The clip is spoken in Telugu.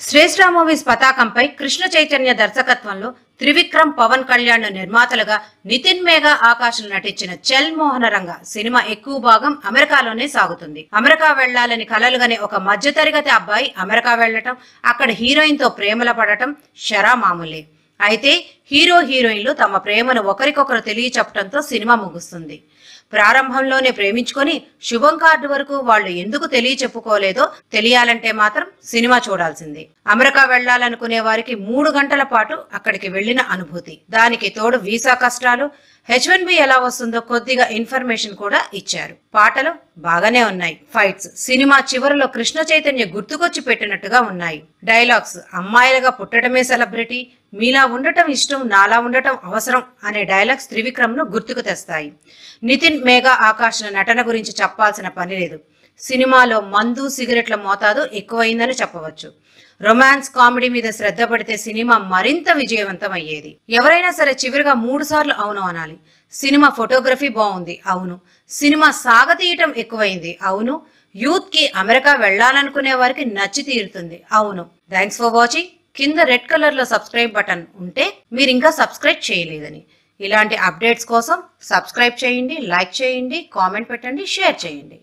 శ్రేష్ఠ మూవీస్ పతాకంపై కృష్ణ చైతన్య దర్శకత్వంలో త్రివిక్రమ్ పవన్ కళ్యాణ్ నిర్మాతలుగా నితిన్ మేఘా ఆకాశ్ నటించిన చెల్ మోహన రంగ సినిమా ఎక్కువ భాగం అమెరికాలోనే సాగుతుంది. అమెరికా వెళ్ళాలని కలలుగానే ఒక మధ్యతరగతి అబ్బాయి అమెరికా వెళ్ళటం అక్కడ హీరోయిన్తో ప్రేమల పడటం షరా మామూలే. అయితే హీరో హీరోయిన్లు తమ ప్రేమను ఒకరికొకరు తెలియచెప్పడంతో సినిమా ముగుస్తుంది. ప్రారంభంలోనే ప్రేమించుకొని శుభం కార్డు వరకు వాళ్ళు ఎందుకు తెలియచెప్పుకోలేదో తెలియాలంటే మాత్రం సినిమా చూడాల్సింది. అమెరికా వెళ్ళాలనుకునే వారికి మూడు గంటల పాటు అక్కడికి వెళ్ళిన అనుభూతి. దానికి తోడు వీసా కష్టాలు హెచ్ వన్ బి ఎలా వస్తుందో కొద్దిగా ఇన్ఫర్మేషన్ కూడా ఇచ్చారు. పాటలు బాగానే ఉన్నాయి. ఫైట్స్ సినిమా చివరిలో కృష్ణ చైతన్య గుర్తుకొచ్చి పెట్టినట్టుగా ఉన్నాయి. డైలాగ్స్ అమ్మాయిలుగా పుట్టడమే సెలబ్రిటీ మీలా ఉండటం ఇష్టం నాలా ఉండటం అవసరం అనే డైలాగ్స్ త్రివిక్రమ్ను గుర్తుకు తెస్తాయి. నితిన్ మేఘా ఆకాశ్ నటన గురించి చెప్పాల్సిన పని లేదు. సినిమాలో మందు సిగరెట్ల మోతాదు ఎక్కువైందని చెప్పవచ్చు. రొమాన్స్ కామెడీ మీద శ్రద్ధ పడితే సినిమా మరింత విజయవంతం అయ్యేది ఎవరైనా సరే చివరిగా మూడు సార్లు అవును అనాలి. సినిమా ఫోటోగ్రఫీ బాగుంది అవును. సినిమా సాగతీయటం ఎక్కువైంది అవును. యూత్కి అమెరికా వెళ్ళాలనుకునే వారికి నచ్చి తీరుతుంది అవును. Thanks for watching. కింద రెడ్ కలర్లో సబ్స్క్రైబ్ బటన్ ఉంటే మీరు ఇంకా సబ్స్క్రైబ్ చేయలేదని. ఇలాంటి అప్డేట్స్ కోసం సబ్స్క్రైబ్ చేయండి లైక్ చేయండి కామెంట్ పెట్టండి షేర్ చేయండి.